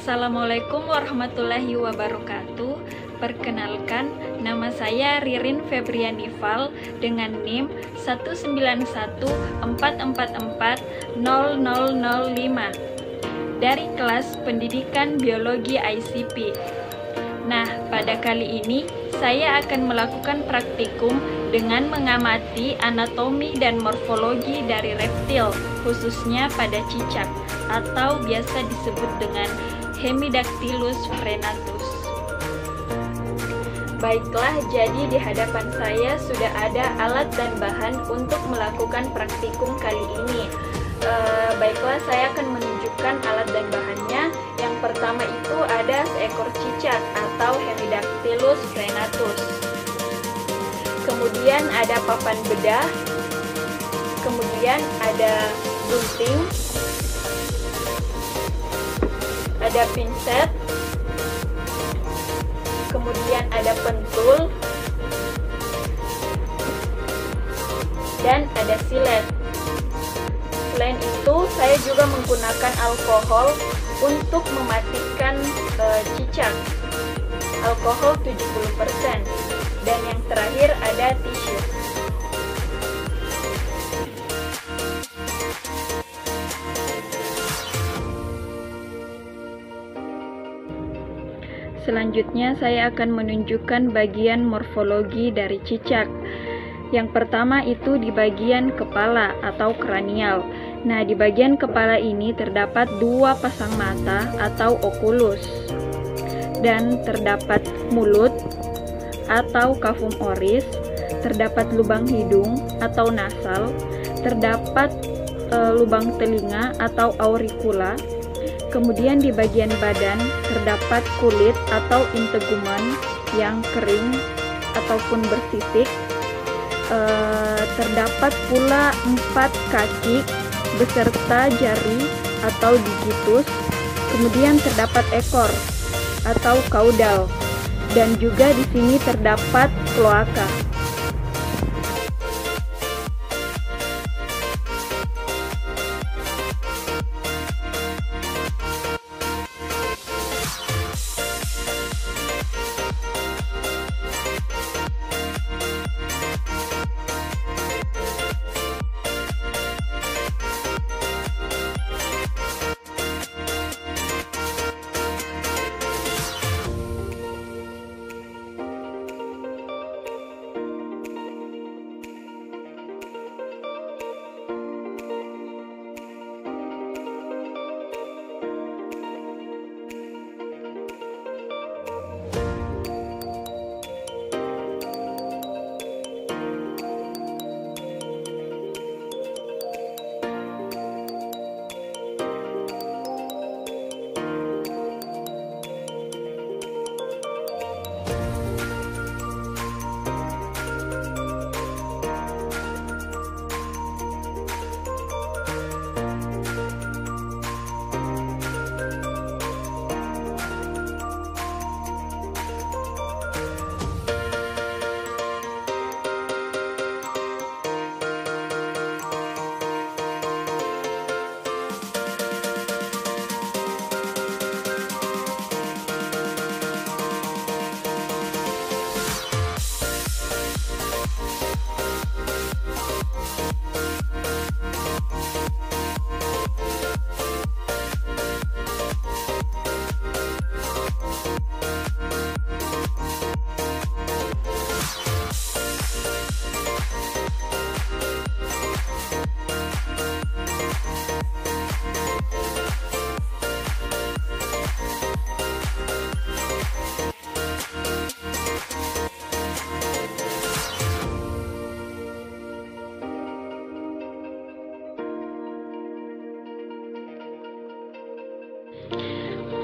Assalamualaikum warahmatullahi wabarakatuh. Perkenalkan, nama saya Ririn Febrianival dengan NIM 191444005 dari kelas Pendidikan Biologi ICP. Nah, pada kali ini saya akan melakukan praktikum dengan mengamati anatomi dan morfologi dari reptil, khususnya pada cicak atau biasa disebut dengan Hemidactylus frenatus. Baiklah, jadi di hadapan saya sudah ada alat dan bahan untuk melakukan praktikum kali ini. E, baiklah, saya akan menunjukkan alat dan bahannya. Yang pertama itu ada seekor cicak atau Hemidactylus frenatus. Kemudian ada papan bedah. Kemudian ada gunting. Ada pinset kemudian ada pentul, dan ada silet. Selain itu, saya juga menggunakan alkohol untuk mematikan e, cicak. Alkohol 70%. Dan yang terakhir ada tisu. Selanjutnya saya akan menunjukkan bagian morfologi dari cicak. Yang pertama itu di bagian kepala atau kranial. Nah, di bagian kepala ini terdapat dua pasang mata atau okulus. Dan terdapat mulut atau kafum oris, terdapat lubang hidung atau nasal, terdapat e, lubang telinga atau auricula, Kemudian di bagian badan terdapat kulit atau integumen yang kering ataupun bersisik. E, terdapat pula empat kaki beserta jari atau digitus. Kemudian terdapat ekor atau kaudal dan juga di sini terdapat kloaka.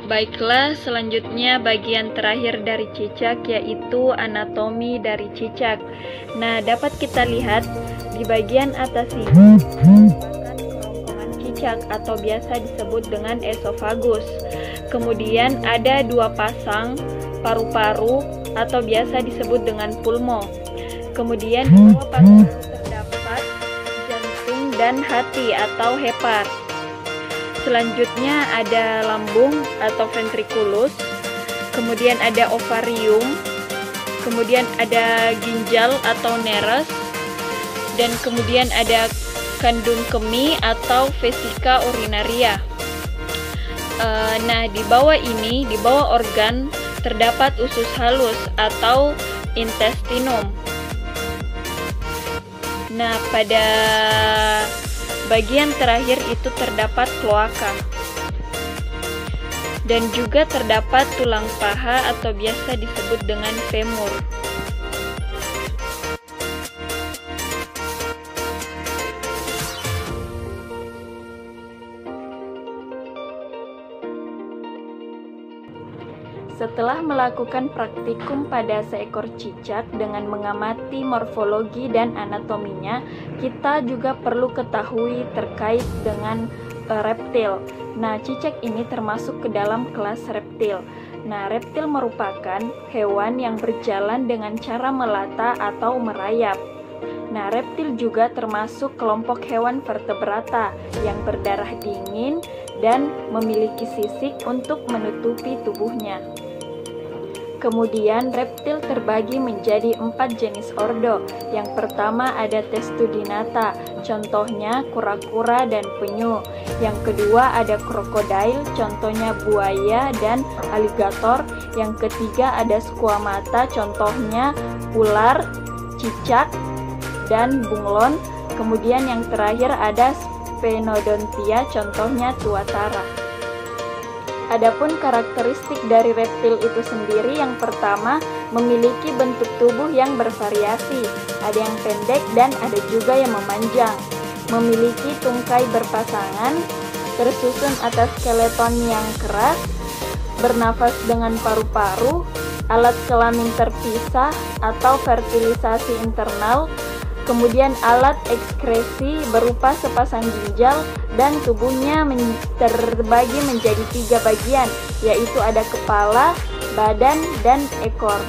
Baiklah, selanjutnya bagian terakhir dari cicak yaitu anatomi dari cicak. Nah, dapat kita lihat di bagian atas ini merupakan kerongkongan cicak atau biasa disebut dengan esofagus. Kemudian ada dua pasang paru-paru atau biasa disebut dengan pulmo. Kemudian di bawah paru-paru terdapat jantung dan hati atau hepar. Selanjutnya ada lambung atau ventriculus, kemudian ada ovarium, kemudian ada ginjal atau neres, dan kemudian ada kandung kemih atau vesika urinaria. Uh, nah, di bawah ini, di bawah organ terdapat usus halus atau intestinum. Nah, pada bagian terakhir itu terdapat kloaka. Dan juga terdapat tulang paha atau biasa disebut dengan femur. Setelah melakukan praktikum pada seekor cicak dengan mengamati morfologi dan anatominya, kita juga perlu ketahui terkait dengan uh, reptil. Nah, cicak ini termasuk ke dalam kelas reptil. Nah, reptil merupakan hewan yang berjalan dengan cara melata atau merayap. Nah, reptil juga termasuk kelompok hewan vertebrata yang berdarah dingin dan memiliki sisik untuk menutupi tubuhnya. Kemudian reptil terbagi menjadi empat jenis ordo. Yang pertama ada testudinata, contohnya kura-kura dan penyu. Yang kedua ada krokodil, contohnya buaya dan aligator. Yang ketiga ada squamata, contohnya ular, cicak, dan bunglon. Kemudian yang terakhir ada Sphenodontia, contohnya tuatara. Adapun karakteristik dari reptil itu sendiri yang pertama memiliki bentuk tubuh yang bervariasi, ada yang pendek dan ada juga yang memanjang. Memiliki tungkai berpasangan, tersusun atas skeleton yang keras, bernafas dengan paru-paru, alat kelamin terpisah atau fertilisasi internal, kemudian alat ekskresi berupa sepasang ginjal dan tubuhnya men terbagi menjadi tiga bagian, yaitu ada kepala, badan, dan ekor.